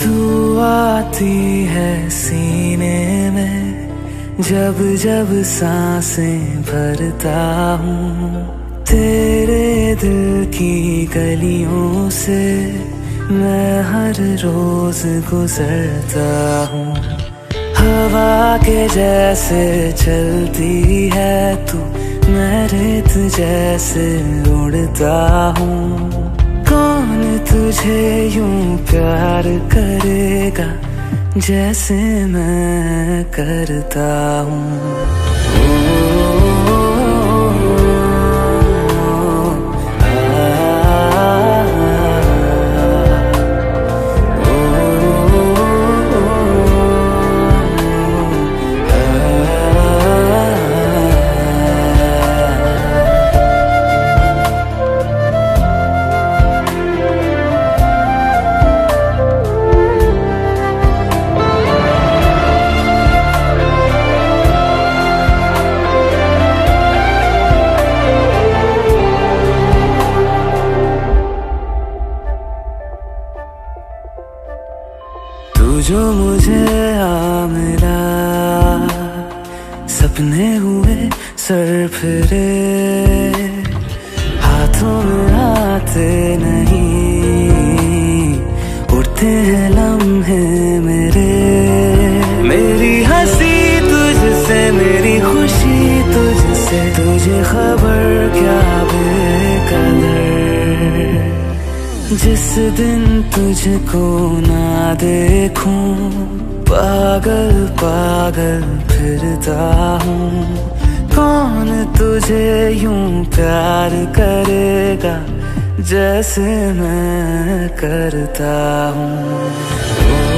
तू आती है सीने में, जब जब साँसें भरता हूँ। तेरे दिल की गलियों से मैं हर रोज गुजरता हूँ। हवा के जैसे चलती है तू, मैं रेत जैसे उड़ता हूँ। कौन तुझे यूँ प्यार करेगा जैसे मैं करता हूँ। तू जो मुझे आ मिला, सपने हुए सर फिरे, हाथों में आते नहीं उठते हैं लम्हे मेरे। मेरी हँसी तुझसे, मेरी खुशी तुझसे, तुझे खबर क्या बेकदर? जिस दिन तुझको ना देखूँ, पागल पागल फिरता हूँ। कौन तुझे यूँ प्यार करेगा जैसे मैं करता हूँ?